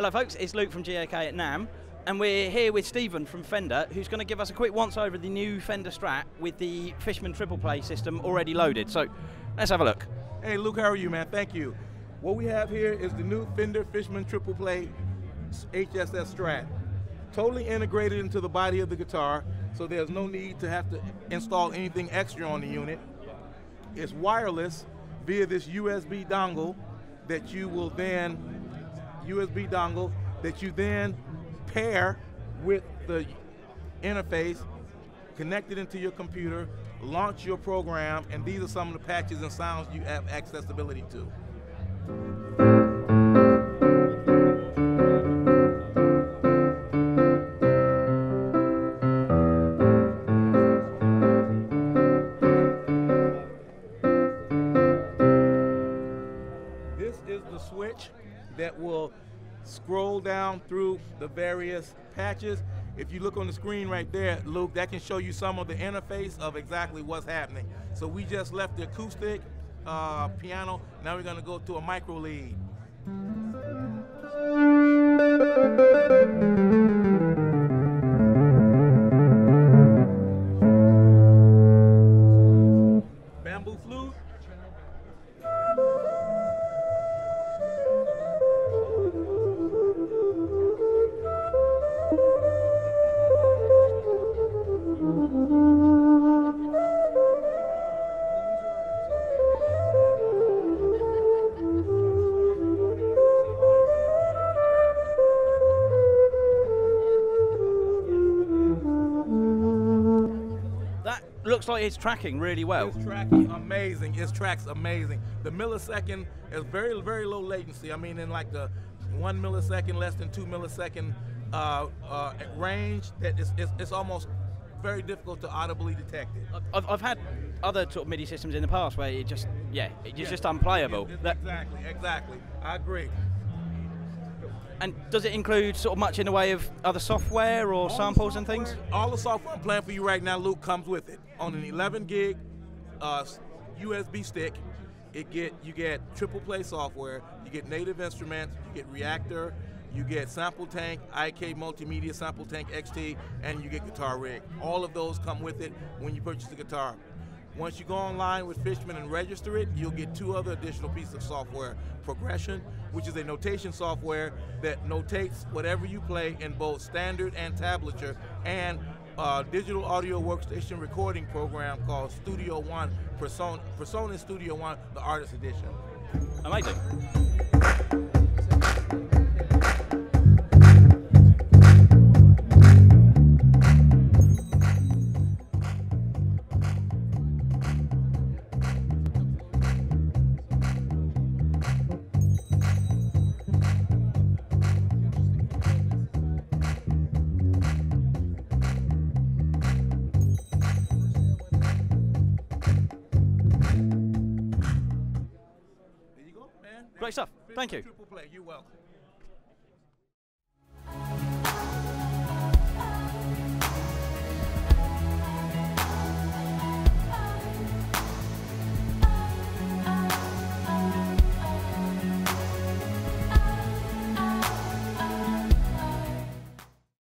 Hello, folks. It's Luke from GAK at NAMM and we're here with Steven from Fender, who's going to give us a quick once over the new Fender Strat with the Fishman triple play system already loaded. So let's have a look. Hey, Luke, how are you, man? Thank you. What we have here is the new Fender Fishman triple play HSS Strat. Totally integrated into the body of the guitar, so there's no need to have to install anything extra on the unit. It's wireless via this USB dongle that you will then, USB dongle, that you then pair with the interface, connect it into your computer, launch your program, and these are some of the patches and sounds you have accessibility to. Switch that will scroll down through the various patches. If you look on the screen right there, Luke, that can show you some of the interface of exactly what's happening. So we just left the acoustic uh, piano. Now we're gonna go to a micro lead. Looks like it's tracking really well. It's tracking amazing. Its tracks amazing. The millisecond is very, very low latency. I mean, in like the one millisecond, less than two millisecond uh, uh, range, that it's, it's, it's almost very difficult to audibly detect it. I've, I've had other sort of MIDI systems in the past where it just, yeah, it's Yeah. just unplayable. It- it- exactly, exactly. I agree. And does it include sort of much in the way of other software or All samples and things? All the software I'm playing for you right now, Luke, comes with it. On an 11 gig uh, USB stick, it get you get triple play software, you get native instruments, you get Reaktor, you get Sample Tank, IK Multimedia Sample Tank XT, and you get Guitar Rig. All of those come with it when you purchase the guitar. Once you go online with Fishman and register it, you'll get two other additional pieces of software. Progression, which is a notation software that notates whatever you play in both standard and tablature, and digital audio workstation recording program called Studio One, PreSonus, PreSonus Studio One, the Artist Edition. I like Amazing. Great stuff. Thank you. Triple play. You're.